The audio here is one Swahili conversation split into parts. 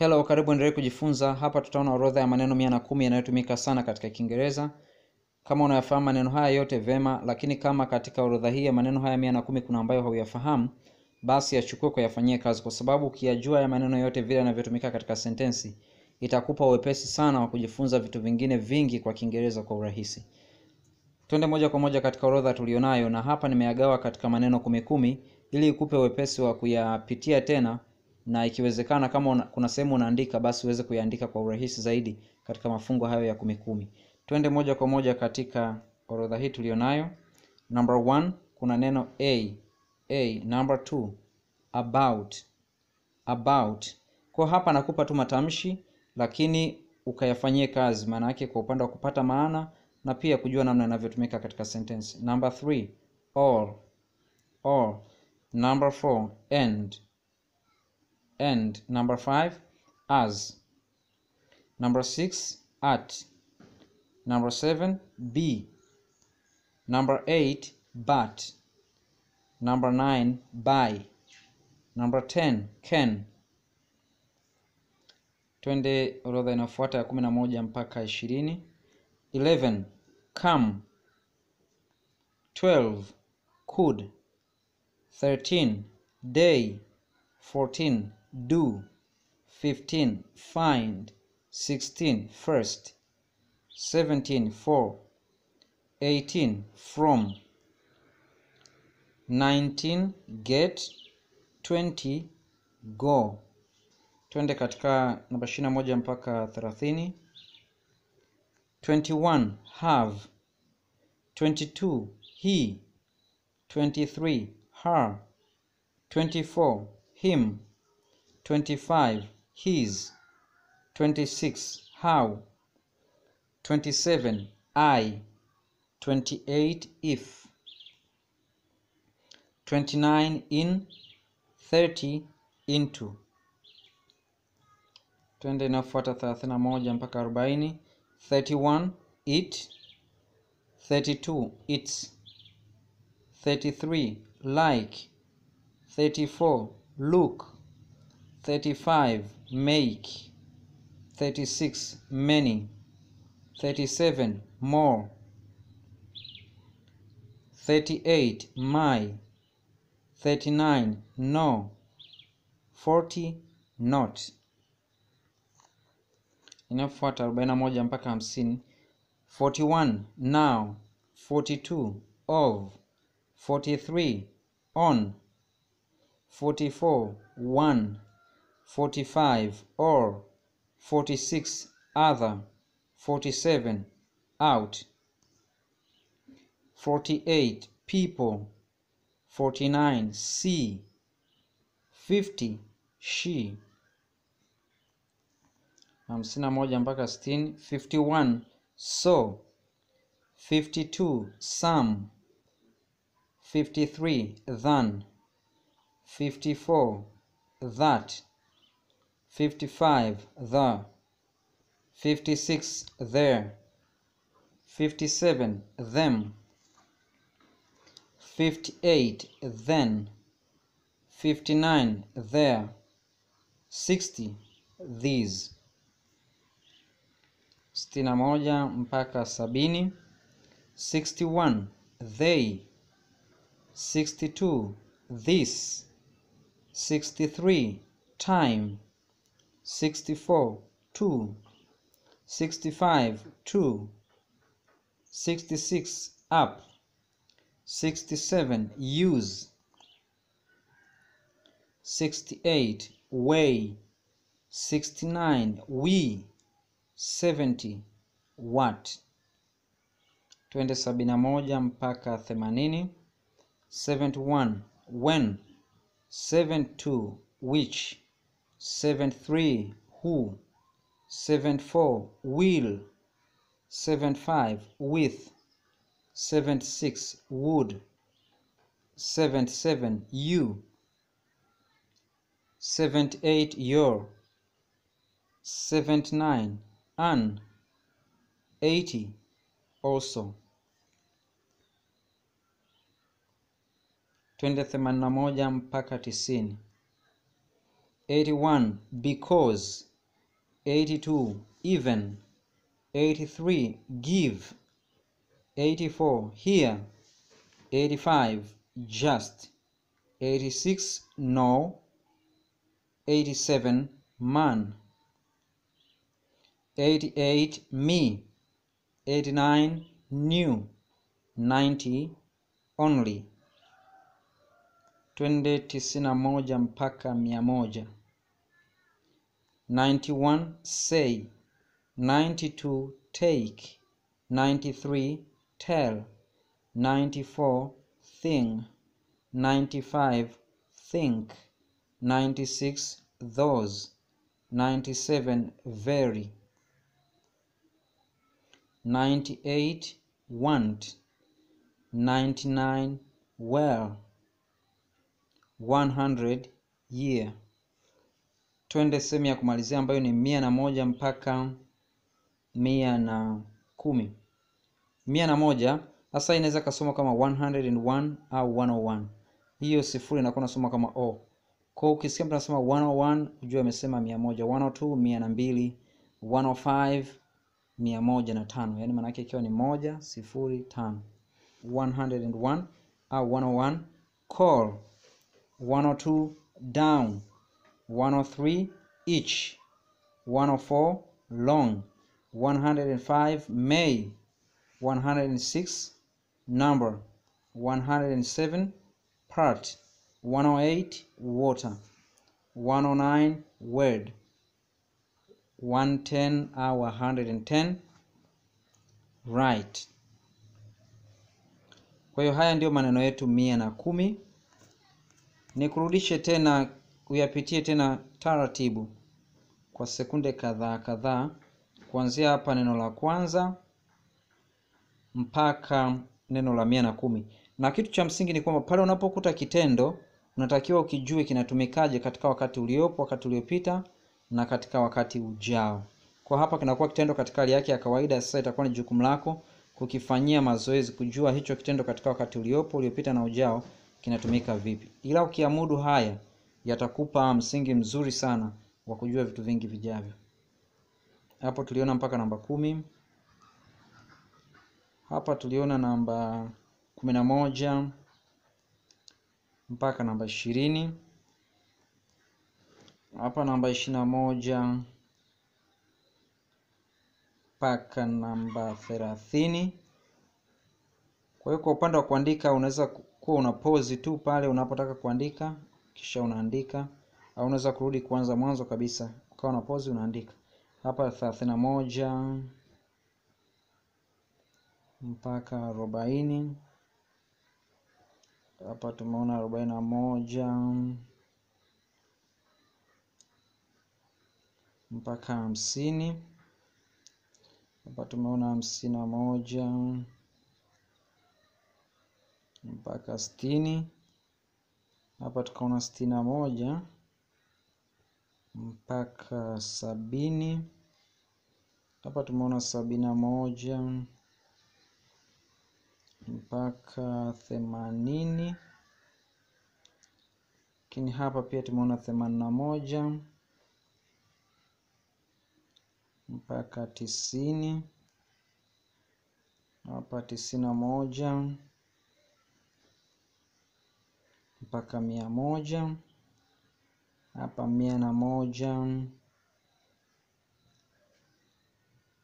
Hello, karibu endelee kujifunza. Hapa tutaona orodha ya maneno mia na kumi yanayotumika sana katika Kiingereza. Kama unayafahamu maneno haya yote vema, lakini kama katika orodha hii ya maneno haya mia na kumi kuna ambayo hauyafahamu, basi yachukue kuyafanyia kazi, kwa sababu ukiyajua ya maneno yote vile yanavyotumika katika sentensi, itakupa uwepesi sana wa kujifunza vitu vingine vingi kwa Kiingereza kwa urahisi. Twende moja kwa moja katika orodha tulionayo, na hapa nimeyagawa katika maneno kumi kumi ili ikupe uwepesi wa kuyapitia tena na ikiwezekana kama una, kuna sehemu unaandika basi uweze kuiandika kwa urahisi zaidi katika mafungo hayo ya kumi kumi. Twende moja kwa moja katika orodha hii tulionayo. Number one, kuna neno a a. Number two, about about. Kwa hapa nakupa tu matamshi, lakini ukayafanyie kazi, maana yake kwa upande wa kupata maana na pia kujua namna inavyotumika katika sentence. Number three, all all. Number four, and and number five as. Number six at. Number seven be. Number eight but. Number nine by. Number ten can. Twende orodha inayofuata ya kumi na moja mpaka ishirini. 11 come. 12 could. 13 day. 14 do 15 find 16 first 17 for 18 from 19 get 20 go. Twende katika namba 21 mpaka 30 21 have. 22 he. 23 her. 24 him 25 his. 26 how. 27 i. 28 if. 29 in. 30 into. Twende inayofuata 31 mpaka 40 31 it. 32 its. 33 like. 34 look 35 make. 36 many. 37 more. 38 my. 39 no. 40 not. Inayofuata 41 mpaka 50 41 now. 42 of. 43 on. 44 one 45 or 46 other 47 out. 48 people 49 see 50 she. Hamsini na moja mpaka sitini 51 so 52 some 53 than 54 that 55 the. 56 there 57 them. 58 then. 59 there. 60 these. sitini na moja mpaka sabini. 61 they. 62 this. 63 time 64 two. 65 two. 66 up. 67 use. 68 way. 69 we. 70 what twende sabini na moja mpaka themanini. 71 when. 72 which 73 who? 74 will? 75 with? 76 would? 77 you? 78 your? 79 an? 80 also? Twende themanini na moja mpaka tisini 81 because. 82 even. 83 give. 84 here 85 just. 86 no. 87 man. 88 me. 89 new. 90 only. twende tisini na moja mpaka mia moja 91 say. 92 take. 93 tell. 94 thing 95 think. 96 those. 97 very. 98 want. 99 well. 100 year twende sehemu ya kumalizia ambayo ni mia na moja mpaka mia na kumi. Mia na moja hasa inaweza kasoma kama 101 au 101 hiyo sifuri inakuwa nasoma kama o. Kwa ukisikia mtu anasema 101 ujue amesema mia moja. 102 mia na mbili. 105 mia moja na tano. Yaani maanaake ikiwa ni moja sifuri tano. 101 au 101 call. 102 down 103 each 104 long 105 may 106 number 107 part 108 water 109 word 110 hour 110 right. Kwa hiyo haya ndiyo maneno yetu mia na kumi. Nikurudishe tena uyapitie tena taratibu kwa sekunde kadhaa kadhaa kuanzia hapa neno la kwanza mpaka neno la mia na kumi. Na kitu cha msingi ni kwamba pale unapokuta kitendo unatakiwa ukijue kinatumikaje katika wakati uliopo wakati uliopita na katika wakati ujao. Kwa hapa kinakuwa kitendo katika hali yake ya kawaida sasa itakuwa ni jukumu lako kukifanyia mazoezi kujua hicho kitendo katika wakati uliopo uliopita na ujao kinatumika vipi. Ila ukiamudu haya yatakupa msingi mzuri sana wa kujua vitu vingi vijavyo. Hapo tuliona mpaka namba kumi. Hapa tuliona namba kumi na moja mpaka namba ishirini. Hapa namba ishirini na moja mpaka namba thelathini. Kwa hiyo kwa upande wa kuandika unaweza kuwa una pozi tu pale unapotaka kuandika kisha unaandika au unaweza kurudi kuanza mwanzo kabisa ukawa na pozi unaandika. Hapa thelathini na moja mpaka arobaini. Hapa tumeona arobaini na moja mpaka hamsini. Hapa tumeona hamsini na moja mpaka sitini hapa tukaona sitini na moja mpaka sabini. Hapa tumeona sabini na moja mpaka themanini. Lakini hapa pia tumeona themanini na moja mpaka tisini. Hapa tisini na moja mpaka mia moja. Hapa mia na moja.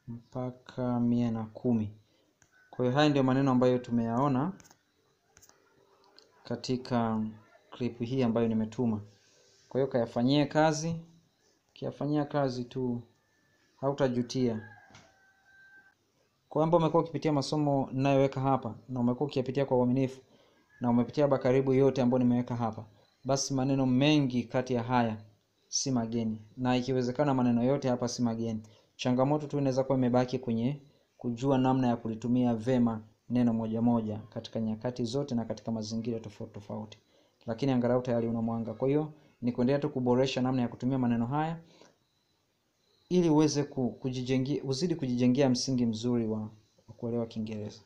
Mpaka mia na kumi. Kwa hiyo haya ndio maneno ambayo tumeyaona katika klipu hii ambayo nimetuma. Kwa hiyo kayafanyie kazi. Ukiyafanyia kazi tu hautajutia. Kwa kwamba umekuwa ukipitia masomo ninayoweka hapa na umekuwa ukiyapitia kwa uaminifu na umepitia haba karibu yote ambayo nimeweka hapa. Basi maneno mengi kati ya haya si mageni na ikiwezekana maneno yote hapa si mageni. Changamoto tu inaweza kuwa imebaki kwenye kujua namna ya kulitumia vema neno moja moja katika nyakati zote na katika mazingira tofauti tofauti. Lakini angalau tayari una mwanga. Kwa hiyo ni kuendelea tu kuboresha namna ya kutumia maneno haya ili uweze kujijengia uzidi kujijengea msingi mzuri wa kuelewa kiingereza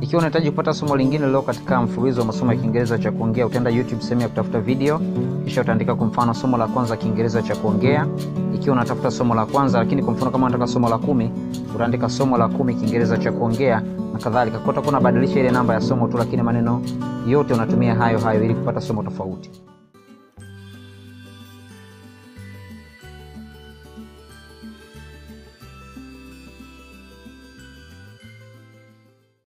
ikiwa unahitaji kupata somo lingine lilio katika mfululizo wa masomo ya kiingereza cha kuongea utaenda youtube sehemu ya kutafuta video kisha utaandika kwa mfano somo la kwanza kiingereza cha kuongea. Ikiwa unatafuta somo la kwanza lakini kwa mfano kama unataka somo la kumi utaandika somo la kumi kiingereza cha kuongea na kadhalika. Kwa utakuwa unabadilisha ile namba ya somo tu lakini maneno yote unatumia hayo hayo ili kupata somo tofauti